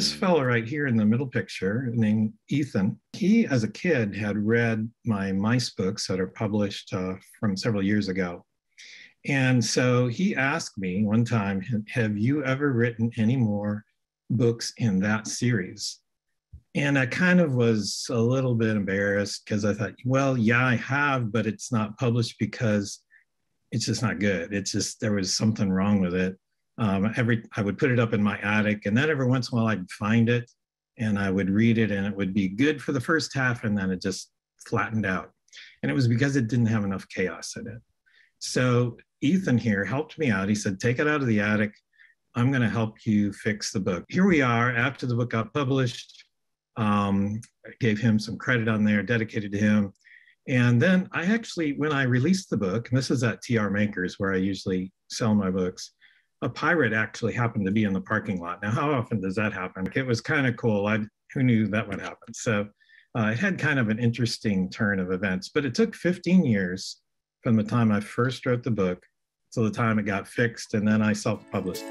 this fellow right here in the middle picture, named Ethan, he as a kid had read my mice books that are published uh, from several years ago. And so he asked me one time, Have you ever written any more books in that series? And I kind of was a little bit embarrassed because I thought, well, yeah, I have, but it's not published because it's just not good. It's just there was something wrong with it. Um, every I would put it up in my attic, and then every once in a while I'd find it, and I would read it, and it would be good for the first half, and then it just flattened out. And it was because it didn't have enough chaos in it. So Ethan here helped me out. He said, "Take it out of the attic. I'm going to help you fix the book." Here we are after the book got published um, gave him some credit on there, dedicated to him. And then I actually, when I released the book, and this is at TR Makers where I usually sell my books, a pirate actually happened to be in the parking lot. Now, how often does that happen? It was kind of cool. I who knew that would happen. So uh, it had kind of an interesting turn of events, but it took 15 years from the time I first wrote the book till the time it got fixed, and then I self-published.